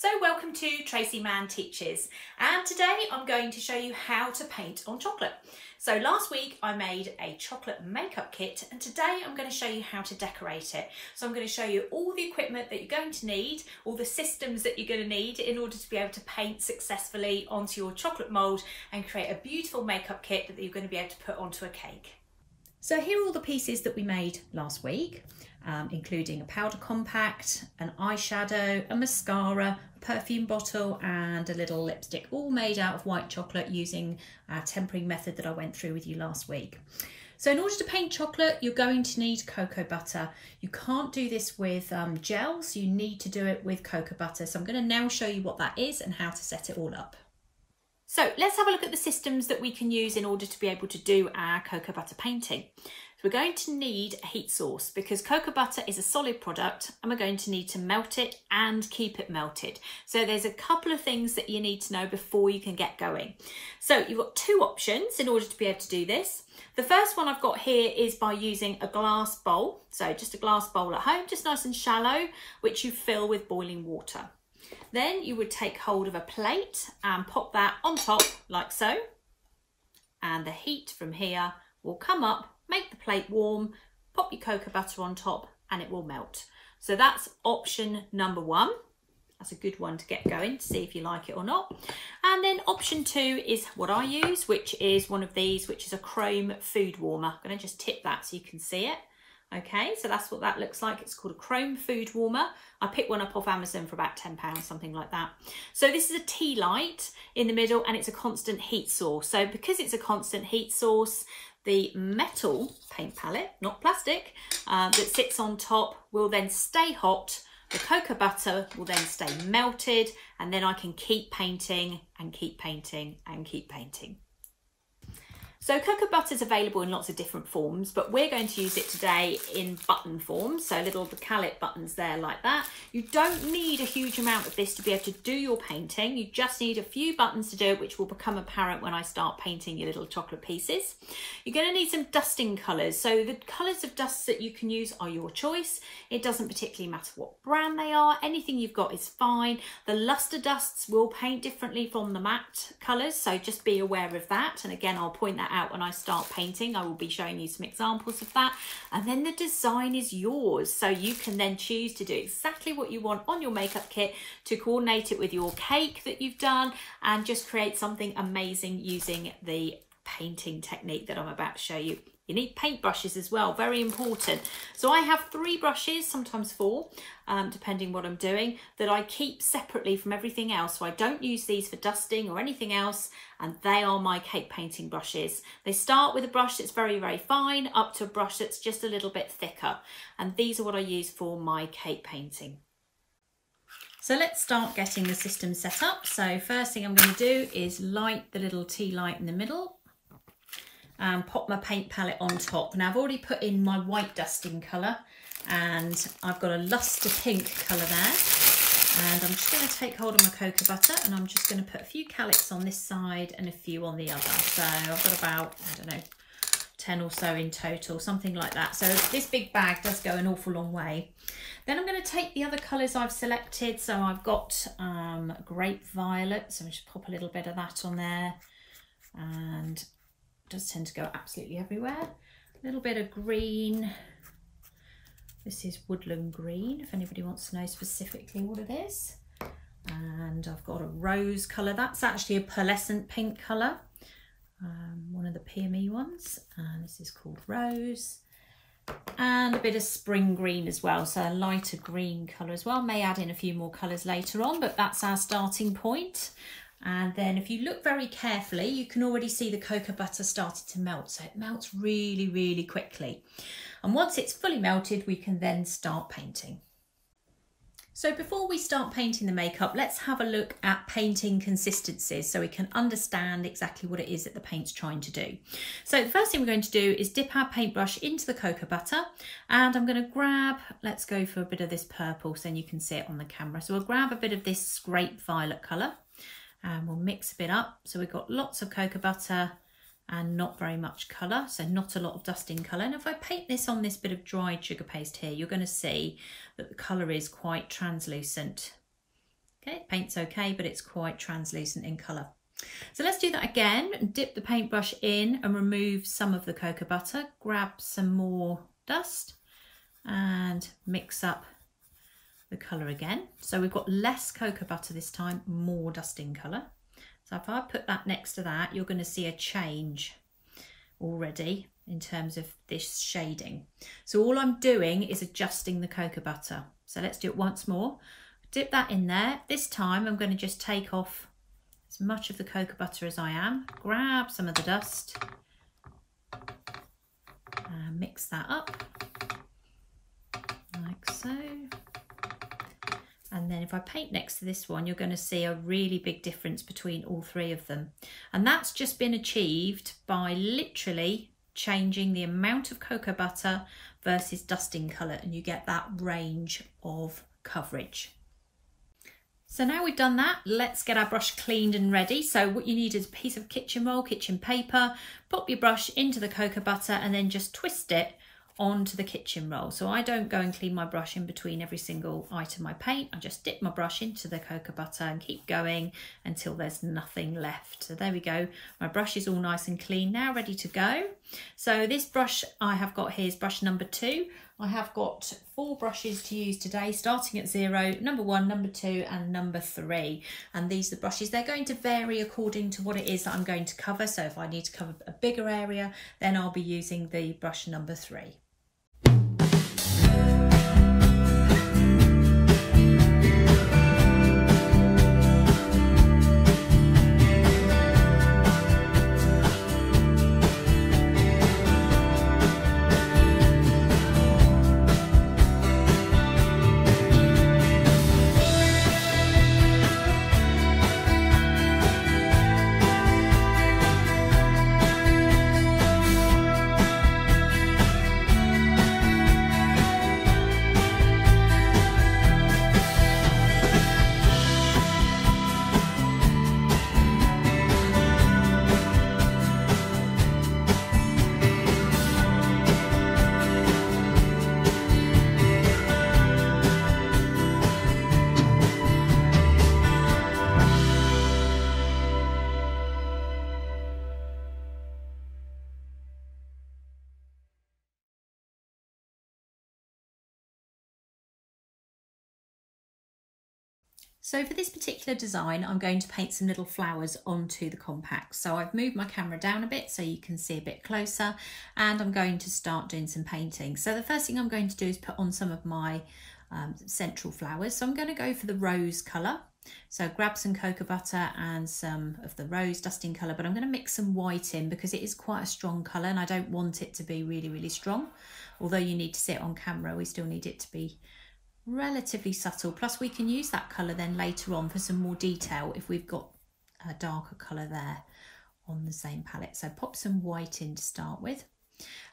So welcome to Tracey Mann Teaches and today I'm going to show you how to paint on chocolate. So last week I made a chocolate makeup kit and today I'm going to show you how to decorate it. So I'm going to show you all the equipment that you're going to need, all the systems that you're going to need in order to be able to paint successfully onto your chocolate mould and create a beautiful makeup kit that you're going to be able to put onto a cake. So here are all the pieces that we made last week, um, including a powder compact, an eyeshadow, a mascara, a perfume bottle and a little lipstick, all made out of white chocolate using our tempering method that I went through with you last week. So in order to paint chocolate, you're going to need cocoa butter. You can't do this with um, gels, you need to do it with cocoa butter. So I'm gonna now show you what that is and how to set it all up. So let's have a look at the systems that we can use in order to be able to do our cocoa butter painting. So we're going to need a heat source because cocoa butter is a solid product and we're going to need to melt it and keep it melted. So there's a couple of things that you need to know before you can get going. So you've got two options in order to be able to do this. The first one I've got here is by using a glass bowl. So just a glass bowl at home, just nice and shallow, which you fill with boiling water. Then you would take hold of a plate and pop that on top like so. And the heat from here will come up, make the plate warm, pop your cocoa butter on top and it will melt. So that's option number one. That's a good one to get going to see if you like it or not. And then option two is what I use, which is one of these, which is a chrome food warmer. I'm going to just tip that so you can see it. Okay, so that's what that looks like. It's called a Chrome Food Warmer. I picked one up off Amazon for about £10, something like that. So this is a tea light in the middle and it's a constant heat source. So because it's a constant heat source, the metal paint palette, not plastic, uh, that sits on top will then stay hot. The cocoa butter will then stay melted and then I can keep painting and keep painting and keep painting. So cocoa butter is available in lots of different forms, but we're going to use it today in button form. So little bacalit buttons there like that. You don't need a huge amount of this to be able to do your painting. You just need a few buttons to do it, which will become apparent when I start painting your little chocolate pieces. You're going to need some dusting colours. So the colours of dusts that you can use are your choice. It doesn't particularly matter what brand they are. Anything you've got is fine. The luster dusts will paint differently from the matte colours. So just be aware of that. And again, I'll point that out out when I start painting. I will be showing you some examples of that. And then the design is yours. So you can then choose to do exactly what you want on your makeup kit to coordinate it with your cake that you've done and just create something amazing using the painting technique that I'm about to show you. You need paint brushes as well, very important. So I have three brushes, sometimes four, um, depending what I'm doing, that I keep separately from everything else. So I don't use these for dusting or anything else, and they are my cake painting brushes. They start with a brush that's very, very fine, up to a brush that's just a little bit thicker. And these are what I use for my cake painting. So let's start getting the system set up. So first thing I'm going to do is light the little tea light in the middle and pop my paint palette on top. Now I've already put in my white dusting colour and I've got a luster pink colour there. And I'm just going to take hold of my cocoa butter and I'm just going to put a few callets on this side and a few on the other. So I've got about, I don't know, 10 or so in total, something like that. So this big bag does go an awful long way. Then I'm going to take the other colours I've selected. So I've got um, grape violet, so I'm just pop a little bit of that on there. And does tend to go absolutely everywhere. A little bit of green. This is woodland green, if anybody wants to know specifically what it is. And I've got a rose colour. That's actually a pearlescent pink colour. Um, one of the PME ones. And this is called Rose. And a bit of spring green as well, so a lighter green colour as well. May add in a few more colours later on, but that's our starting point. And then if you look very carefully, you can already see the cocoa butter started to melt. So it melts really, really quickly. And once it's fully melted, we can then start painting. So before we start painting the makeup, let's have a look at painting consistencies so we can understand exactly what it is that the paint's trying to do. So the first thing we're going to do is dip our paintbrush into the cocoa butter and I'm going to grab, let's go for a bit of this purple so you can see it on the camera. So we'll grab a bit of this grape violet colour and we'll mix a bit up. So we've got lots of cocoa butter and not very much colour, so not a lot of dusting colour. And if I paint this on this bit of dried sugar paste here, you're going to see that the colour is quite translucent. Okay, paint's okay, but it's quite translucent in colour. So let's do that again. Dip the paintbrush in and remove some of the cocoa butter. Grab some more dust and mix up the colour again. So we've got less cocoa butter this time, more dusting colour. So if I put that next to that, you're going to see a change already in terms of this shading. So all I'm doing is adjusting the cocoa butter. So let's do it once more. Dip that in there. This time I'm going to just take off as much of the cocoa butter as I am. Grab some of the dust. And mix that up like so. And then if I paint next to this one, you're going to see a really big difference between all three of them. And that's just been achieved by literally changing the amount of cocoa butter versus dusting colour and you get that range of coverage. So now we've done that, let's get our brush cleaned and ready. So what you need is a piece of kitchen roll, kitchen paper, pop your brush into the cocoa butter and then just twist it onto the kitchen roll. So I don't go and clean my brush in between every single item I paint. I just dip my brush into the cocoa butter and keep going until there's nothing left. So there we go. My brush is all nice and clean now, ready to go. So this brush I have got here is brush number two. I have got four brushes to use today, starting at zero, number one, number two, and number three. And these are the brushes. They're going to vary according to what it is that I'm going to cover. So if I need to cover a bigger area, then I'll be using the brush number three. So for this particular design, I'm going to paint some little flowers onto the compact. So I've moved my camera down a bit so you can see a bit closer and I'm going to start doing some painting. So the first thing I'm going to do is put on some of my um, central flowers. So I'm going to go for the rose colour. So grab some cocoa butter and some of the rose dusting colour, but I'm going to mix some white in because it is quite a strong colour and I don't want it to be really, really strong. Although you need to see it on camera, we still need it to be relatively subtle. Plus we can use that colour then later on for some more detail if we've got a darker colour there on the same palette. So pop some white in to start with.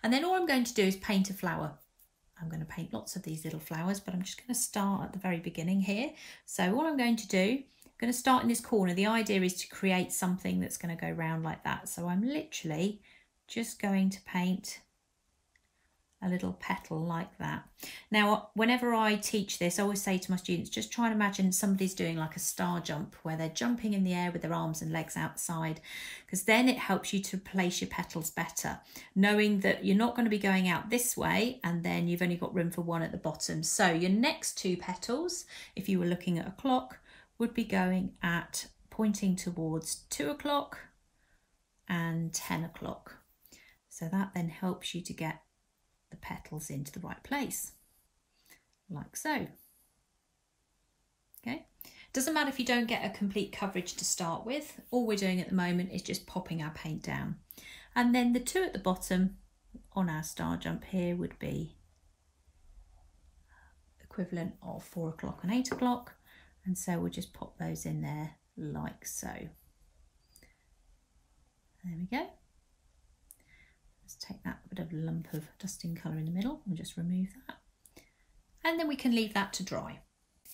And then all I'm going to do is paint a flower. I'm going to paint lots of these little flowers, but I'm just going to start at the very beginning here. So all I'm going to do, I'm going to start in this corner. The idea is to create something that's going to go round like that. So I'm literally just going to paint a little petal like that. Now, whenever I teach this, I always say to my students, just try and imagine somebody's doing like a star jump where they're jumping in the air with their arms and legs outside, because then it helps you to place your petals better, knowing that you're not going to be going out this way and then you've only got room for one at the bottom. So your next two petals, if you were looking at a clock, would be going at pointing towards two o'clock and 10 o'clock. So that then helps you to get the petals into the right place, like so. Okay, doesn't matter if you don't get a complete coverage to start with, all we're doing at the moment is just popping our paint down. And then the two at the bottom on our star jump here would be equivalent of four o'clock and eight o'clock. And so we'll just pop those in there like so. There we go. Let's take that bit of lump of dusting colour in the middle and just remove that. And then we can leave that to dry.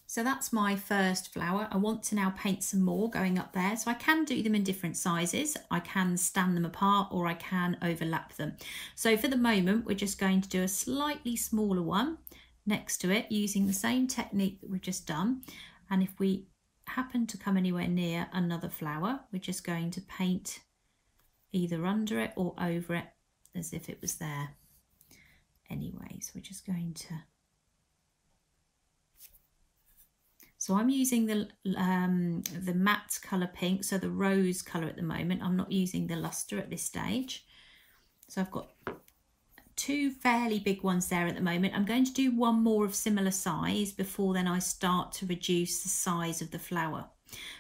So that's my first flower. I want to now paint some more going up there. So I can do them in different sizes. I can stand them apart or I can overlap them. So for the moment, we're just going to do a slightly smaller one next to it using the same technique that we've just done. And if we happen to come anywhere near another flower, we're just going to paint either under it or over it as if it was there anyway. So we're just going to So I'm using the um, the matte colour pink, so the rose colour at the moment. I'm not using the luster at this stage. So I've got two fairly big ones there at the moment. I'm going to do one more of similar size before then I start to reduce the size of the flower.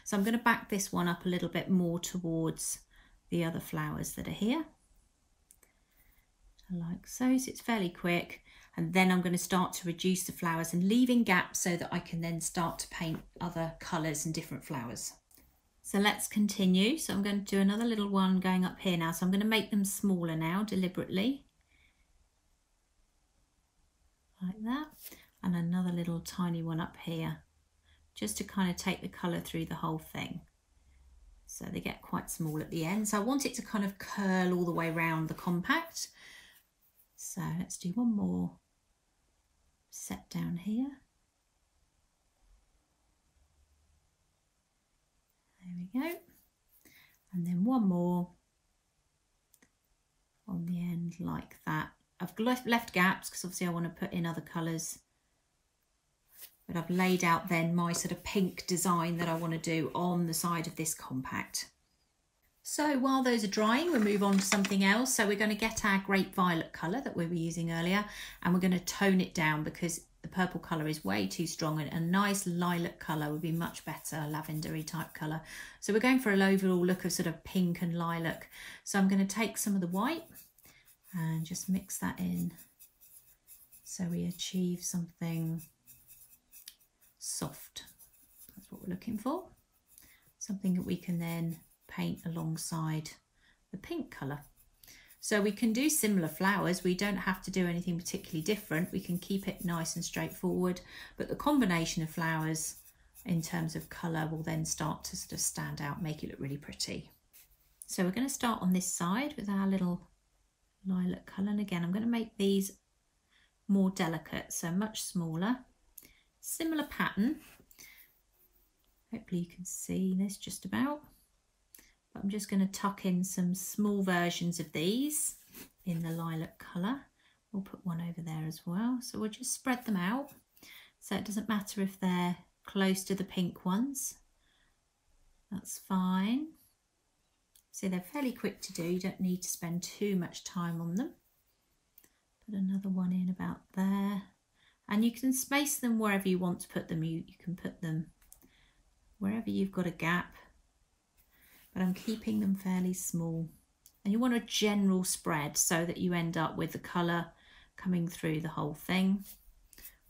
So I'm going to back this one up a little bit more towards the other flowers that are here. Like so, so it's fairly quick and then I'm going to start to reduce the flowers and leaving gaps so that I can then start to paint other colours and different flowers. So let's continue. So I'm going to do another little one going up here now. So I'm going to make them smaller now deliberately. Like that. And another little tiny one up here. Just to kind of take the colour through the whole thing. So they get quite small at the end. So I want it to kind of curl all the way around the compact. So let's do one more set down here. There we go. And then one more on the end like that. I've left, gaps because obviously I want to put in other colours. But I've laid out then my sort of pink design that I want to do on the side of this compact. So while those are drying, we'll move on to something else. So we're going to get our grape violet colour that we were using earlier and we're going to tone it down because the purple colour is way too strong and a nice lilac colour would be much better, lavendery type colour. So we're going for an overall look of sort of pink and lilac. So I'm going to take some of the white and just mix that in so we achieve something soft. That's what we're looking for. Something that we can then paint alongside the pink colour. So we can do similar flowers. We don't have to do anything particularly different. We can keep it nice and straightforward, but the combination of flowers in terms of colour will then start to sort of stand out, make it look really pretty. So we're going to start on this side with our little lilac colour. And again, I'm going to make these more delicate, so much smaller. Similar pattern. Hopefully you can see this just about. I'm just going to tuck in some small versions of these in the lilac colour. We'll put one over there as well. So we'll just spread them out. So it doesn't matter if they're close to the pink ones. That's fine. So they're fairly quick to do. You don't need to spend too much time on them. Put another one in about there. And you can space them wherever you want to put them. You, you can put them wherever you've got a gap but I'm keeping them fairly small. And you want a general spread so that you end up with the colour coming through the whole thing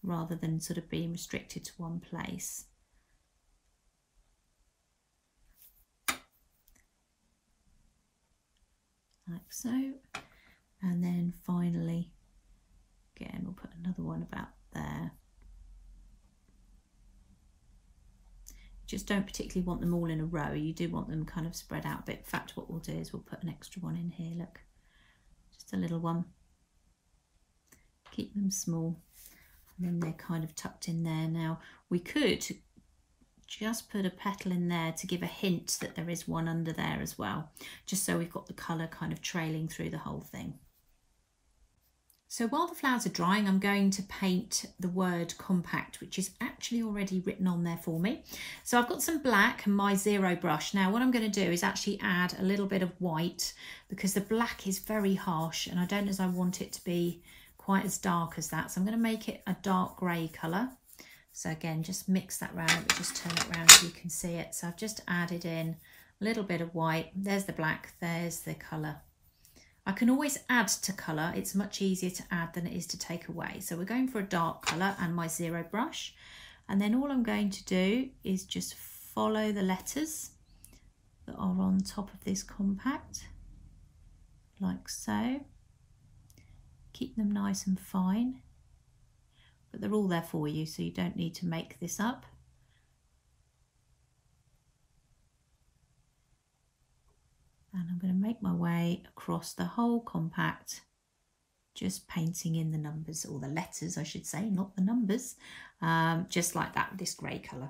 rather than sort of being restricted to one place. Like so. And then finally, again, we'll put another one about there. Just don't particularly want them all in a row. You do want them kind of spread out a bit. In fact, what we'll do is we'll put an extra one in here, look. Just a little one. Keep them small. And then they're kind of tucked in there. Now, we could just put a petal in there to give a hint that there is one under there as well, just so we've got the colour kind of trailing through the whole thing. So while the flowers are drying, I'm going to paint the word compact, which is actually already written on there for me. So I've got some black and my zero brush. Now what I'm going to do is actually add a little bit of white because the black is very harsh and I don't as I want it to be quite as dark as that. So I'm going to make it a dark grey colour. So again, just mix that round, just turn it around so you can see it. So I've just added in a little bit of white. There's the black, there's the colour I can always add to colour. It's much easier to add than it is to take away. So we're going for a dark colour and my zero brush. And then all I'm going to do is just follow the letters that are on top of this compact, like so. Keep them nice and fine, but they're all there for you, so you don't need to make this up. And I'm going to make my way across the whole compact just painting in the numbers or the letters I should say not the numbers um, just like that with this grey colour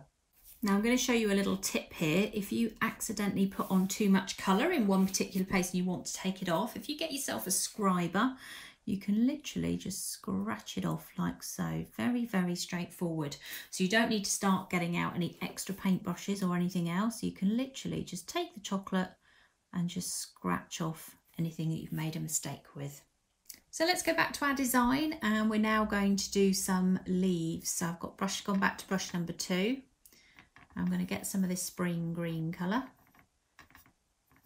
Now I'm going to show you a little tip here. If you accidentally put on too much colour in one particular place and you want to take it off, if you get yourself a scriber, you can literally just scratch it off like so. Very, very straightforward. So you don't need to start getting out any extra paintbrushes or anything else. You can literally just take the chocolate and just scratch off anything that you've made a mistake with. So let's go back to our design and we're now going to do some leaves. So I've got brush gone back to brush number two I'm going to get some of this spring green colour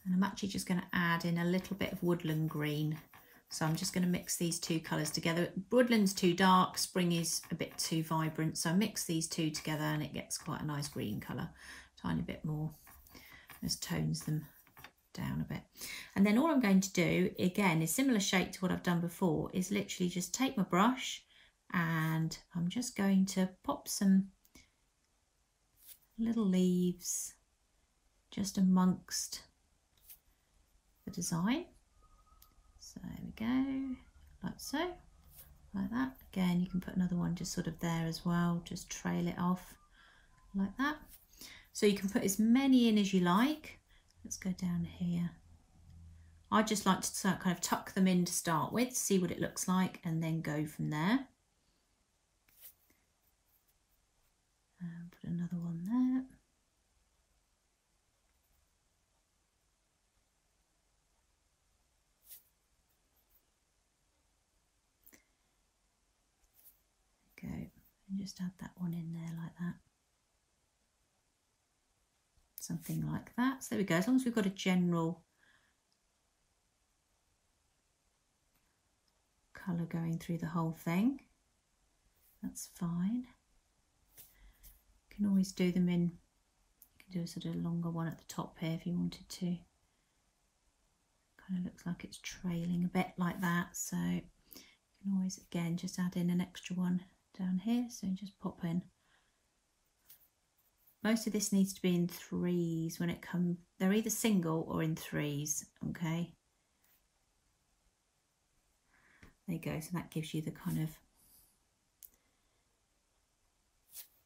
and I'm actually just going to add in a little bit of woodland green. So I'm just going to mix these two colours together. Woodland's too dark, spring is a bit too vibrant. So I mix these two together and it gets quite a nice green colour. Tiny bit more, just tones them down a bit. And then all I'm going to do, again, is similar shape to what I've done before, is literally just take my brush and I'm just going to pop some little leaves just amongst the design. So there we go, like so, like that. Again, you can put another one just sort of there as well, just trail it off like that. So you can put as many in as you like. Let's go down here. I just like to kind of tuck them in to start with, see what it looks like, and then go from there. And put another one there. Go just add that one in there like that. Something like that. So there we go. As long as we've got a general colour going through the whole thing, that's fine You can always do them in, you can do a sort of longer one at the top here if you wanted to. Kind of looks like it's trailing a bit like that. So you can always, again, just add in an extra one down here. So just pop in. Most of this needs to be in threes when it comes, they're either single or in threes, okay? There you go, so that gives you the kind of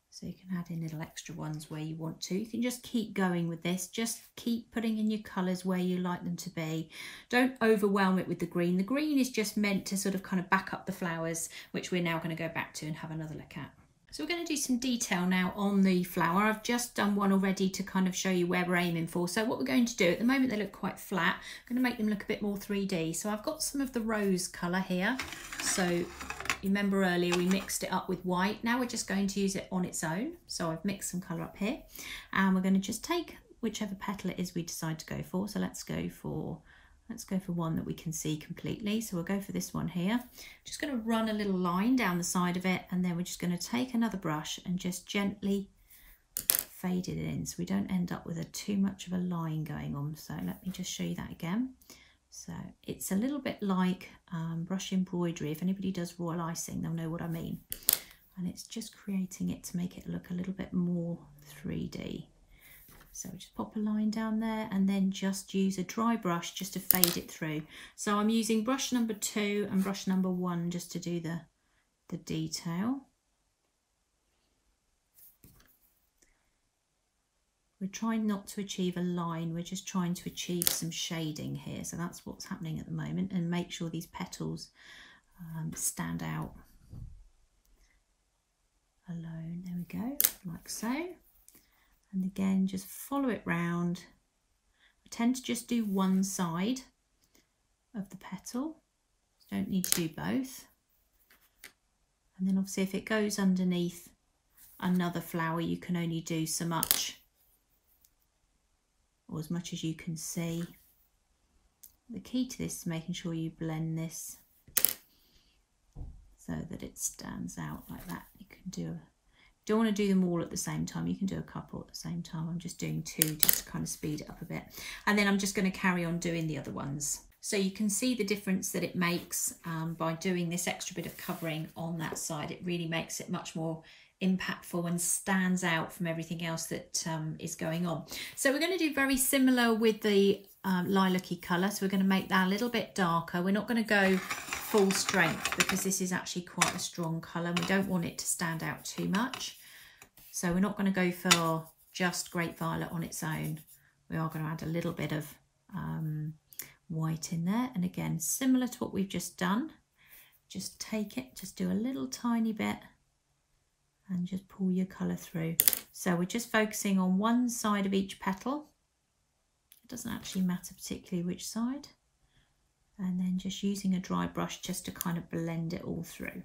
So you can add in little extra ones where you want to. You can just keep going with this. Just keep putting in your colours where you like them to be. Don't overwhelm it with the green. The green is just meant to sort of kind of back up the flowers, which we're now going to go back to and have another look at. So we're going to do some detail now on the flower. I've just done one already to kind of show you where we're aiming for. So what we're going to do, at the moment they look quite flat, I'm going to make them look a bit more 3D. So I've got some of the rose colour here. So you remember earlier we mixed it up with white. Now we're just going to use it on its own. So I've mixed some colour up here and we're going to just take whichever petal it is we decide to go for. So let's go for Let's go for one that we can see completely. So we'll go for this one here. Just going to run a little line down the side of it and then we're just going to take another brush and just gently fade it in so we don't end up with a too much of a line going on. So let me just show you that again. So it's a little bit like um, brush embroidery. If anybody does royal icing, they'll know what I mean. And it's just creating it to make it look a little bit more 3D. So just pop a line down there and then just use a dry brush just to fade it through. So I'm using brush number two and brush number one just to do the, the detail. We're trying not to achieve a line, we're just trying to achieve some shading here. So that's what's happening at the moment and make sure these petals um, stand out alone. There we go, like so. And again, just follow it round. I tend to just do one side of the petal. Don't need to do both. And then obviously if it goes underneath another flower, you can only do so much or as much as you can see. The key to this is making sure you blend this so that it stands out like that. You can do a, don't want to do them all at the same time. You can do a couple at the same time. I'm just doing two just to kind of speed it up a bit. And then I'm just going to carry on doing the other ones. So you can see the difference that it makes um, by doing this extra bit of covering on that side. It really makes it much more impactful and stands out from everything else that um, is going on. So we're going to do very similar with the um, lilac-y colour. So we're going to make that a little bit darker. We're not going to go full strength because this is actually quite a strong colour. And we don't want it to stand out too much. So we're not going to go for just grape violet on its own. We are going to add a little bit of um, white in there. And again, similar to what we've just done, just take it, just do a little tiny bit and just pull your colour through. So we're just focusing on one side of each petal. Doesn't actually matter particularly which side. And then just using a dry brush just to kind of blend it all through.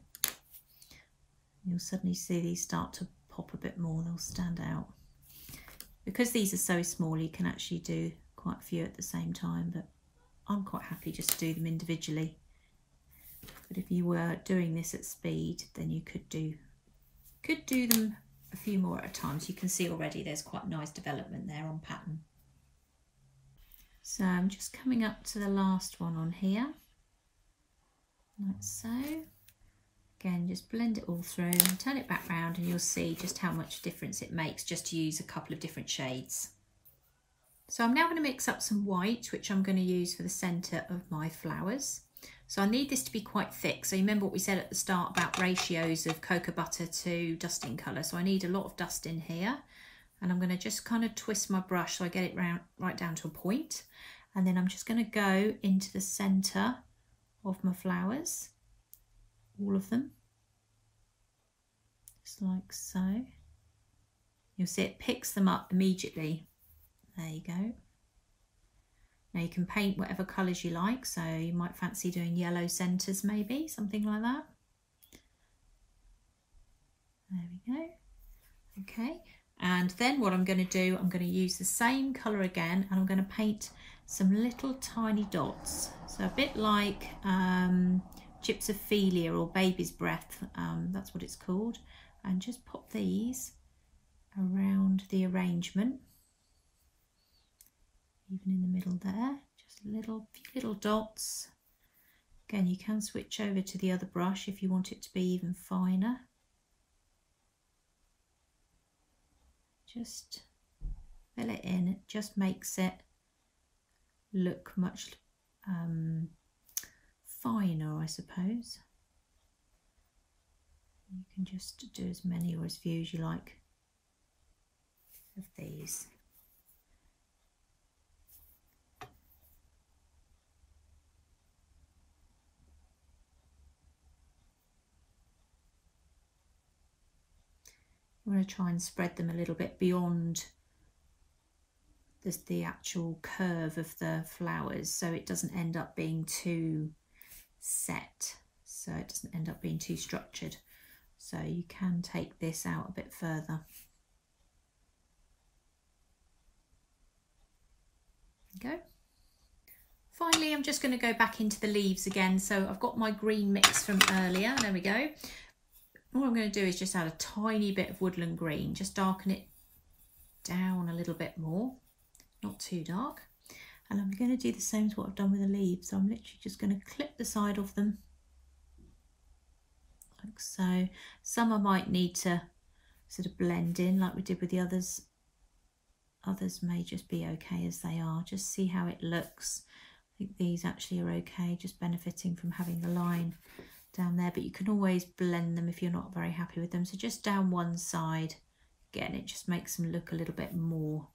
You'll suddenly see these start to pop a bit more, they'll stand out. Because these are so small, you can actually do quite a few at the same time, but I'm quite happy just to do them individually. But if you were doing this at speed, then you could do could do them a few more at a time. So you can see already there's quite nice development there on pattern. So I'm just coming up to the last one on here, like so. Again, just blend it all through and turn it back round and you'll see just how much difference it makes just to use a couple of different shades. So I'm now going to mix up some white, which I'm going to use for the centre of my flowers. So I need this to be quite thick. So you remember what we said at the start about ratios of cocoa butter to dusting colour. So I need a lot of dust in here. And I'm going to just kind of twist my brush so I get it round, right down to a point. And then I'm just going to go into the centre of my flowers, all of them, just like so. You'll see it picks them up immediately. There you go. Now you can paint whatever colours you like, so you might fancy doing yellow centres maybe, something like that. There we go. Okay, and then what I'm going to do, I'm going to use the same colour again and I'm going to paint some little tiny dots. So a bit like um, gypsophilia or baby's breath, um, that's what it's called. And just pop these around the arrangement even in the middle there just little little dots again you can switch over to the other brush if you want it to be even finer just fill it in. It just makes it look much um, finer I suppose. You can just do as many or as few as you like of these I'm going to try and spread them a little bit beyond the, the actual curve of the flowers so it doesn't end up being too set so it doesn't end up being too structured. So you can take this out a bit further. Go. Finally I'm just going to go back into the leaves again. So I've got my green mix from earlier. There we go all I'm going to do is just add a tiny bit of woodland green, just darken it down a little bit more, not too dark. And I'm going to do the same as what I've done with the leaves. So I'm literally just going to clip the side of them like so. Some I might need to sort of blend in like we did with the others. Others may just be okay as they are. Just see how it looks. I think these actually are okay, just benefiting from having the line down there, but you can always blend them if you're not very happy with them. So just down one side, again, it just makes them look a little bit more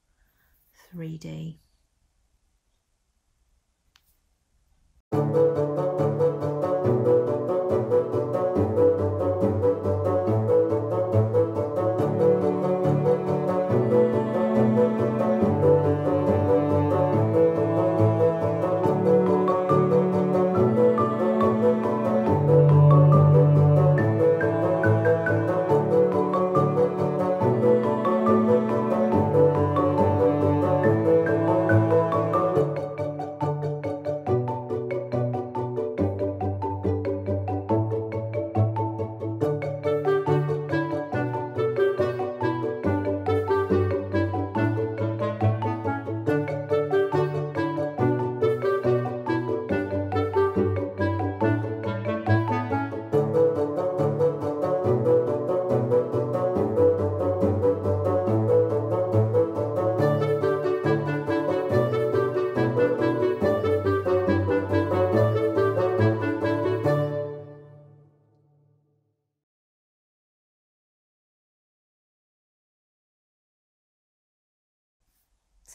3D.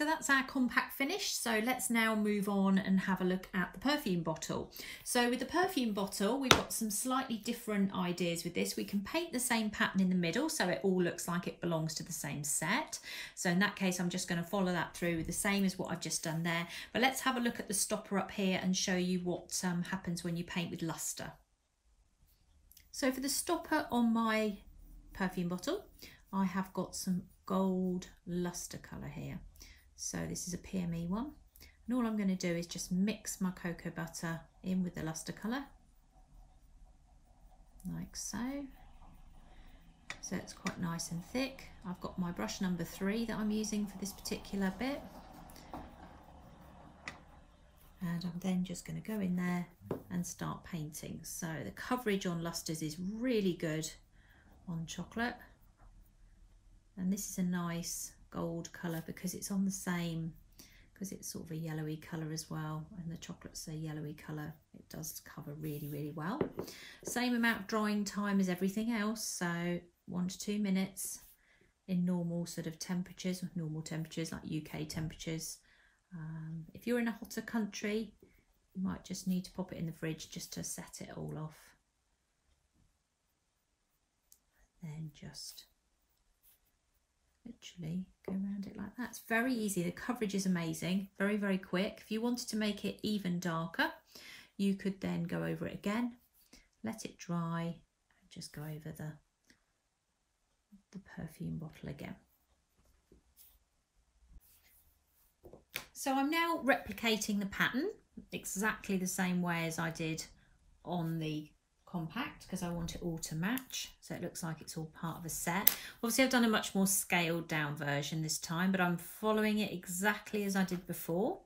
So that's our compact finish. So let's now move on and have a look at the perfume bottle. So with the perfume bottle, we've got some slightly different ideas with this. We can paint the same pattern in the middle so it all looks like it belongs to the same set. So in that case, I'm just going to follow that through the same as what I've just done there. But let's have a look at the stopper up here and show you what um, happens when you paint with luster. So for the stopper on my perfume bottle, I have got some gold luster colour here. So this is a PME one. And all I'm going to do is just mix my cocoa butter in with the luster colour. Like so. So it's quite nice and thick. I've got my brush number three that I'm using for this particular bit. And I'm then just going to go in there and start painting. So the coverage on lusters is really good on chocolate. And this is a nice gold colour because it's on the same because it's sort of a yellowy colour as well and the chocolate's a yellowy colour it does cover really really well. Same amount of drying time as everything else so one to two minutes in normal sort of temperatures normal temperatures like UK temperatures. Um, if you're in a hotter country you might just need to pop it in the fridge just to set it all off. Then just literally go around it like that. It's very easy. The coverage is amazing, very, very quick. If you wanted to make it even darker, you could then go over it again, let it dry, and just go over the, the perfume bottle again. So I'm now replicating the pattern exactly the same way as I did on the compact because I want it all to match so it looks like it's all part of a set. Obviously I've done a much more scaled down version this time but I'm following it exactly as I did before.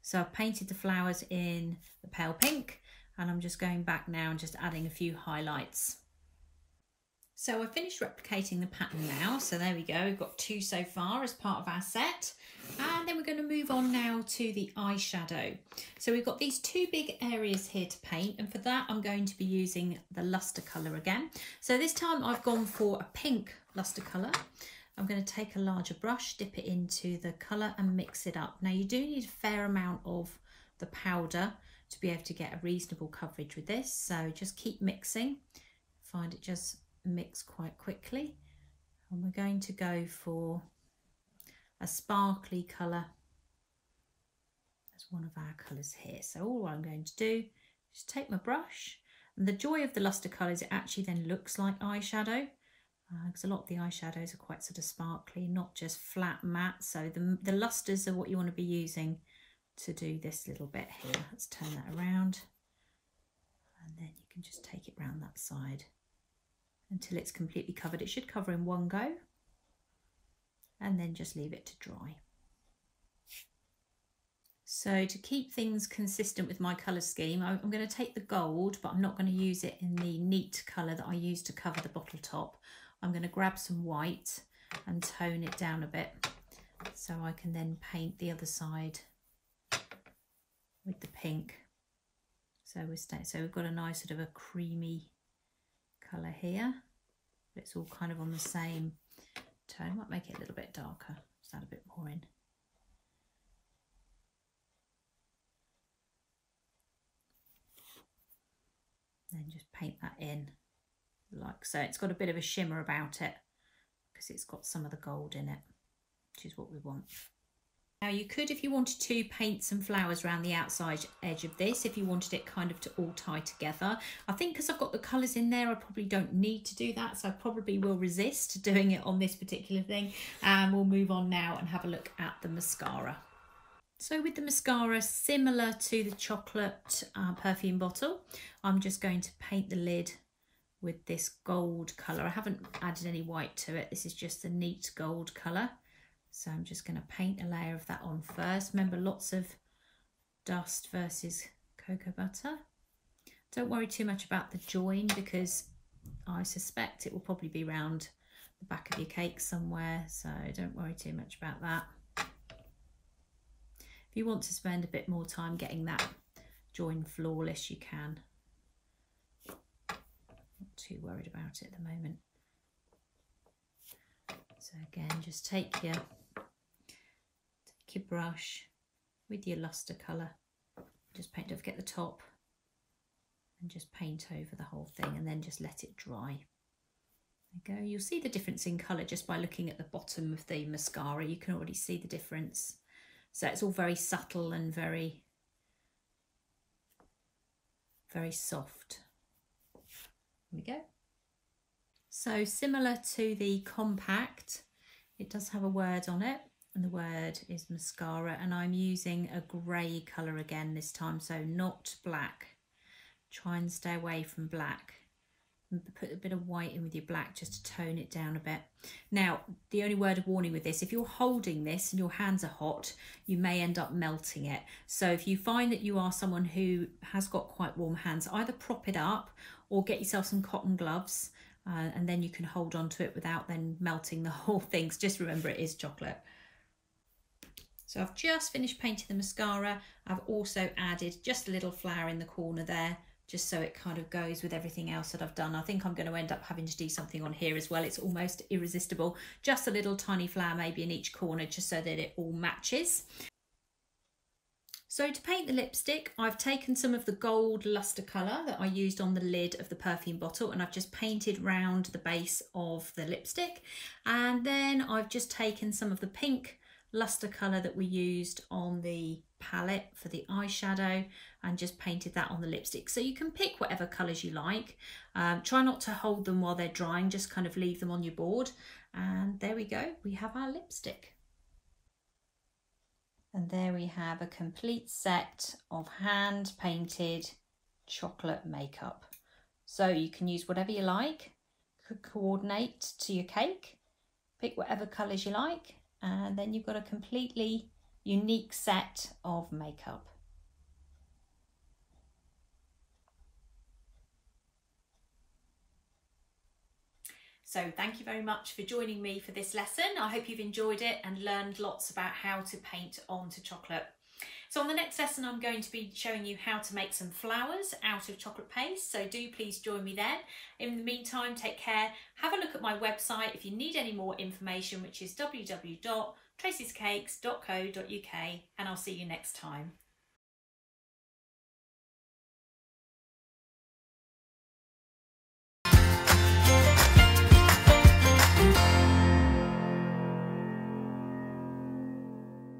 So I've painted the flowers in the pale pink and I'm just going back now and just adding a few highlights. So I've finished replicating the pattern now. So there we go. We've got two so far as part of our set. And then we're going to move on now to the eyeshadow. So we've got these two big areas here to paint. And for that, I'm going to be using the luster colour again. So this time I've gone for a pink luster colour. I'm going to take a larger brush, dip it into the colour and mix it up. Now you do need a fair amount of the powder to be able to get a reasonable coverage with this. So just keep mixing. Find it just mix quite quickly and we're going to go for a sparkly colour as one of our colours here. So all I'm going to do is take my brush and the joy of the luster colours it actually then looks like eyeshadow because uh, a lot of the eyeshadows are quite sort of sparkly not just flat matte so the, the lusters are what you want to be using to do this little bit here. Let's turn that around and then you can just take it round that side until it's completely covered. It should cover in one go and then just leave it to dry. So to keep things consistent with my colour scheme, I'm going to take the gold, but I'm not going to use it in the neat colour that I used to cover the bottle top. I'm going to grab some white and tone it down a bit so I can then paint the other side with the pink. So we're so we've got a nice sort of a creamy colour here. It's all kind of on the same tone. Might make it a little bit darker. Just add a bit more in. Then just paint that in like so. It's got a bit of a shimmer about it because it's got some of the gold in it, which is what we want. Now you could, if you wanted to, paint some flowers around the outside edge of this, if you wanted it kind of to all tie together. I think because I've got the colours in there, I probably don't need to do that, so I probably will resist doing it on this particular thing. And we'll move on now and have a look at the mascara. So with the mascara, similar to the chocolate uh, perfume bottle, I'm just going to paint the lid with this gold colour. I haven't added any white to it. This is just a neat gold colour. So I'm just going to paint a layer of that on first. Remember, lots of dust versus cocoa butter. Don't worry too much about the join because I suspect it will probably be round the back of your cake somewhere. So don't worry too much about that. If you want to spend a bit more time getting that join flawless, you can. Not too worried about it at the moment. So again, just take your your brush with your luster colour. Just paint, don't forget the top. And just paint over the whole thing and then just let it dry. There you go. You'll see the difference in colour just by looking at the bottom of the mascara. You can already see the difference. So it's all very subtle and very, very soft. There we go. So similar to the compact, it does have a word on it the word is mascara and I'm using a grey colour again this time, so not black. Try and stay away from black. Put a bit of white in with your black just to tone it down a bit. Now, the only word of warning with this, if you're holding this and your hands are hot, you may end up melting it. So if you find that you are someone who has got quite warm hands, either prop it up or get yourself some cotton gloves uh, and then you can hold on to it without then melting the whole thing. So just remember it is chocolate. So I've just finished painting the mascara. I've also added just a little flower in the corner there, just so it kind of goes with everything else that I've done. I think I'm going to end up having to do something on here as well. It's almost irresistible. Just a little tiny flower maybe in each corner, just so that it all matches. So to paint the lipstick, I've taken some of the gold luster colour that I used on the lid of the perfume bottle and I've just painted round the base of the lipstick. And then I've just taken some of the pink luster colour that we used on the palette for the eyeshadow and just painted that on the lipstick. So you can pick whatever colours you like. Um, try not to hold them while they're drying, just kind of leave them on your board. And there we go, we have our lipstick. And there we have a complete set of hand painted chocolate makeup. So you can use whatever you like, coordinate to your cake, pick whatever colours you like, and then you've got a completely unique set of makeup. So thank you very much for joining me for this lesson. I hope you've enjoyed it and learned lots about how to paint onto chocolate. So on the next lesson, I'm going to be showing you how to make some flowers out of chocolate paste. So do please join me then. In the meantime, take care. Have a look at my website if you need any more information, which is www.traceyscakes.co.uk and I'll see you next time.